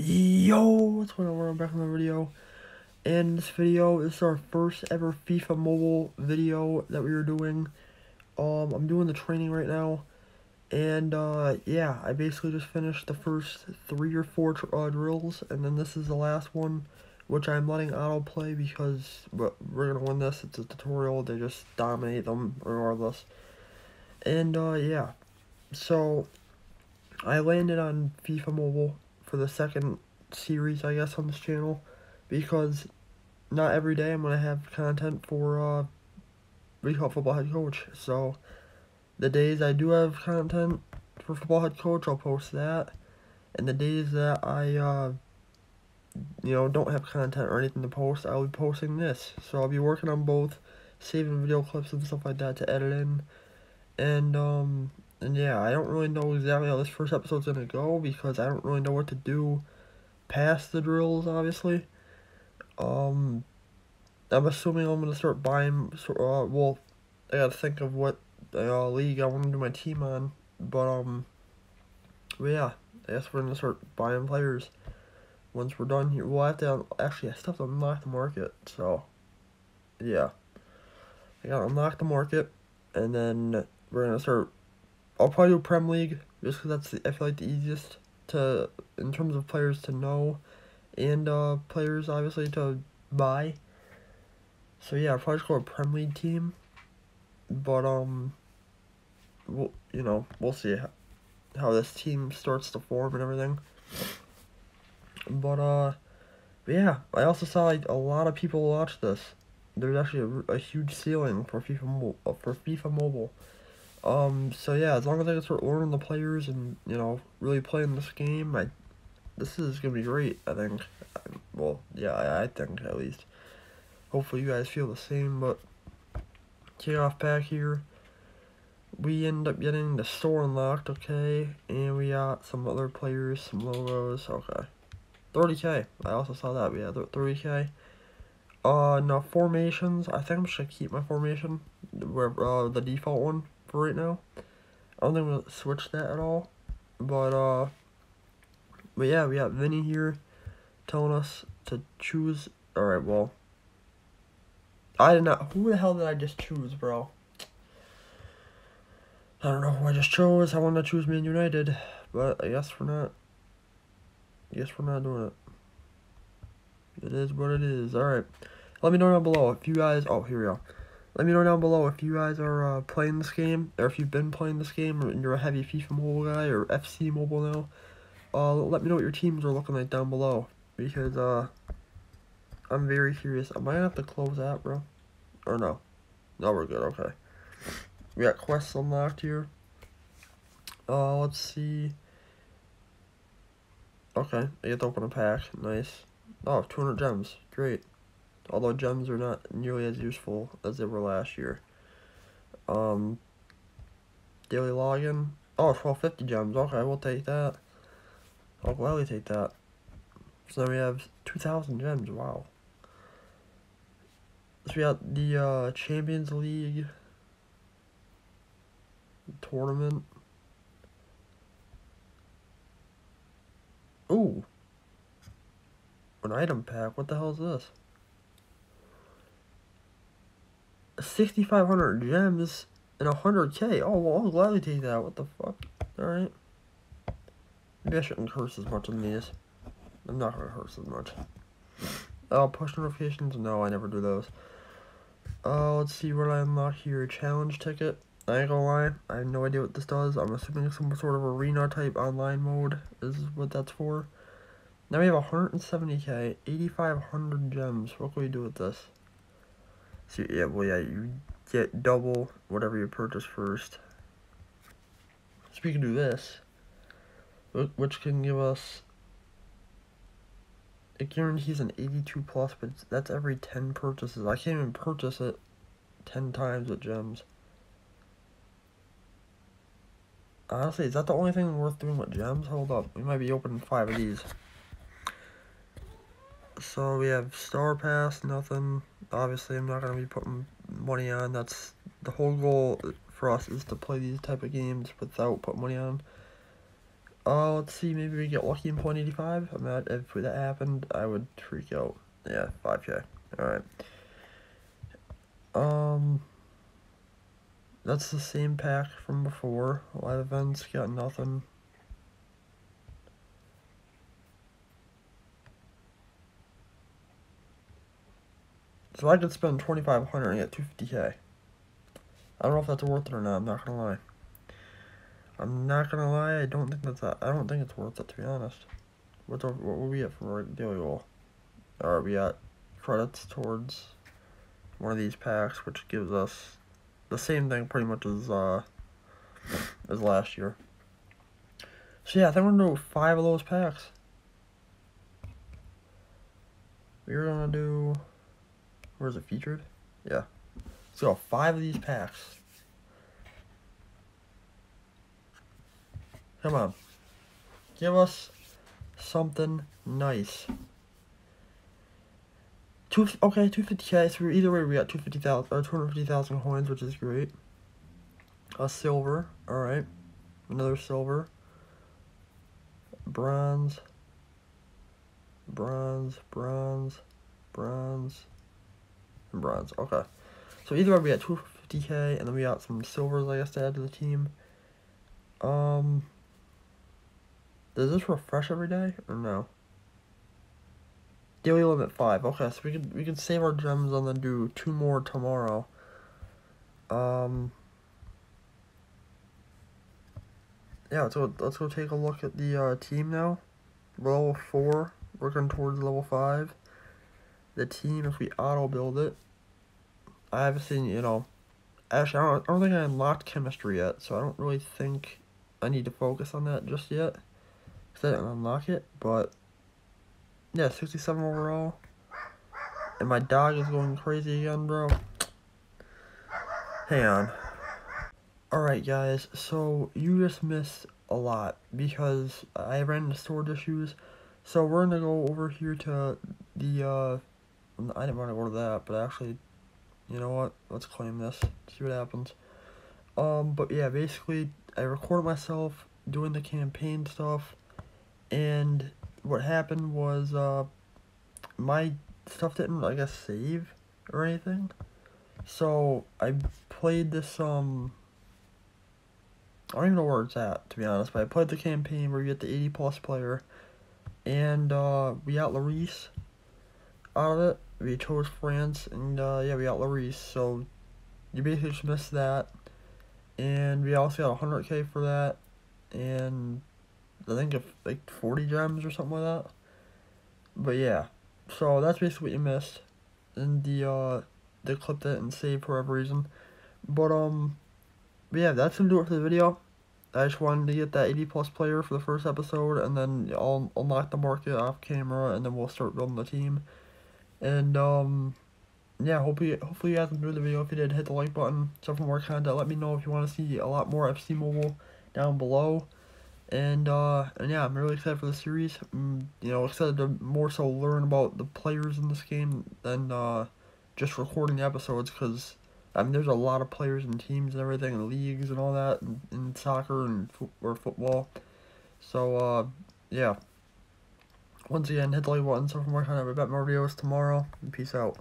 Yo, what's going on? We're back in the video. And this video is our first ever FIFA mobile video that we were doing. Um, I'm doing the training right now. And, uh, yeah, I basically just finished the first three or four uh, drills. And then this is the last one, which I'm letting autoplay because we're going to win this. It's a tutorial. They just dominate them regardless. And, uh, yeah. So, I landed on FIFA Mobile for the second series, I guess, on this channel, because not every day I'm gonna have content for uh, Recall Football Head Coach. So the days I do have content for Football Head Coach, I'll post that, and the days that I uh, you know don't have content or anything to post, I'll be posting this. So I'll be working on both, saving video clips and stuff like that to edit in, and um and yeah, I don't really know exactly how this first episode's gonna go because I don't really know what to do past the drills, obviously. Um, I'm assuming I'm gonna start buying. Uh, well, I gotta think of what uh, league I want to do my team on, but um, but yeah, I guess we're gonna start buying players once we're done here. We'll have to actually I still have to unlock the market, so yeah, I gotta unlock the market, and then we're gonna start I'll probably do Prem League just because that's the, I feel like the easiest to in terms of players to know, and uh, players obviously to buy. So yeah, I'll probably go a Prem League team, but um, we'll you know we'll see how, this team starts to form and everything. But uh, yeah, I also saw like a lot of people watch this. There's actually a, a huge ceiling for FIFA Mo for FIFA Mobile. Um, so yeah, as long as I can start learning the players and, you know, really playing this game, I, this is going to be great, I think. Well, yeah, I, I think, at least. Hopefully you guys feel the same, but, kick off back here. We end up getting the store unlocked, okay, and we got some other players, some logos, okay. 30k, I also saw that, we had 30k. Uh, now formations, I think I'm just gonna keep my formation, where, uh, the default one, for right now. I don't think we'll switch that at all. But, uh, but yeah, we got Vinny here telling us to choose. Alright, well, I did not. Who the hell did I just choose, bro? I don't know who I just chose. I want to choose Man United, but I guess we're not. I guess we're not doing it. It is what it is. Alright. Let me know down below if you guys. Oh, here we go. Let me know down below if you guys are uh, playing this game, or if you've been playing this game, or you're a heavy FIFA mobile guy, or FC mobile now. Uh, let me know what your teams are looking like down below, because, uh, I'm very curious. Am I might have to close that, bro. Or no. No, we're good, okay. We got quests unlocked here. Uh, let's see. Okay, I get to open a pack. Nice. Oh, 200 gems. Great although gems are not nearly as useful as they were last year. Um, daily login. Oh, 1250 gems. Okay, we'll take that. I'll gladly take that. So now we have 2,000 gems. Wow. So we got the uh, Champions League tournament. Ooh. An item pack. What the hell is this? 6,500 gems and 100k. Oh, well, I'll gladly take that. What the fuck? Alright. Maybe I shouldn't curse as much on these. I'm not gonna curse as much. Uh, push notifications? No, I never do those. Uh, let's see what I unlock here. Challenge ticket. I ain't gonna lie, I have no idea what this does. I'm assuming some sort of arena type online mode is what that's for. Now we have 170k, 8,500 gems. What can we do with this? So yeah, well yeah, you get double whatever you purchase first. So we can do this, which can give us, it guarantees an 82 plus, but that's every 10 purchases. I can't even purchase it 10 times with gems. Honestly, is that the only thing worth doing with gems? Hold up, we might be opening five of these. So we have Star Pass, nothing. Obviously, I'm not going to be putting money on. That's the whole goal for us is to play these type of games without putting money on. Uh, let's see, maybe we get lucky in point eighty five. I mean, if that happened, I would freak out. Yeah, 5k. Alright. Um, that's the same pack from before. Live events, got nothing. So I could spend 2500 and get 250k. I don't know if that's worth it or not, I'm not gonna lie. I'm not gonna lie, I don't think that's that, I don't think it's worth it to be honest. What's our, what will we get for our daily goal? Alright, we got credits towards one of these packs, which gives us the same thing pretty much as uh as last year. So yeah, I think we're gonna do five of those packs. We're gonna do where is it featured? Yeah. So five of these packs. Come on. Give us something nice. Two okay, two fifty k. So either way, we got two fifty thousand or two hundred fifty thousand coins, which is great. A silver, all right. Another silver. Bronze. Bronze, bronze, bronze, and bronze. Okay. So either way, we got two fifty k, and then we got some silvers, I guess, to add to the team. Um. Does this refresh every day or no? Daily limit five. Okay, so we can we can save our gems and then do two more tomorrow. Um. Yeah, let's. Let's go take a look at the uh, team now. Level four, working towards level five. The team, if we auto build it, I haven't seen. You know, actually, I don't. I don't think I unlocked chemistry yet, so I don't really think I need to focus on that just yet. Cause I didn't unlock it, but yeah, 67 overall. And my dog is going crazy again, bro. Hang on. Alright, guys, so you just missed a lot because I ran into storage issues. So we're gonna go over here to the, uh, I didn't want to go to that, but actually, you know what? Let's claim this, see what happens. Um, but yeah, basically, I recorded myself doing the campaign stuff, and what happened was uh, my stuff didn't I guess save or anything. So I played this um I don't even know where it's at to be honest, but I played the campaign where you get the 80 plus player and uh, we got Lloris out of it. We chose France and uh, yeah we got Lloris so you basically just missed that. And we also got 100k for that and I think of like 40 gems or something like that. But yeah, so that's basically what you missed. And the, uh, they clipped it and saved for whatever reason. But, um, but yeah, that's gonna do it for the video. I just wanted to get that 80 plus player for the first episode, and then I'll unlock the market off camera, and then we'll start building the team. And, um, yeah, hopefully, hopefully you guys enjoyed the video. If you did, hit the like button. So for more content, let me know if you want to see a lot more FC Mobile down below. And, uh, and yeah, I'm really excited for the series. I'm, you know, excited to more so learn about the players in this game than, uh, just recording the episodes, because, I mean, there's a lot of players and teams and everything, and leagues and all that, in, in soccer and fo or football. So, uh, yeah. Once again, hit the like button, so for more content, I bet more videos tomorrow, peace out.